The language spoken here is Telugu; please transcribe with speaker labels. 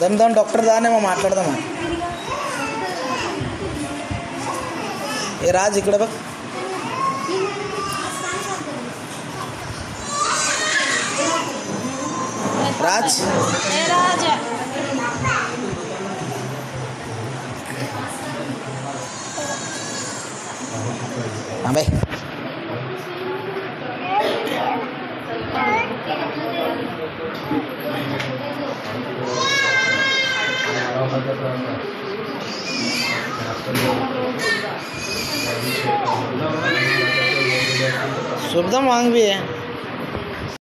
Speaker 1: దమ్ దమ్ డాక్టర్ దానేమో మాట్లాడదామా? ఏ రాజ్ ఇక్కడ బా రాజ్?
Speaker 2: ఏ
Speaker 1: सुविधा मांग भी है।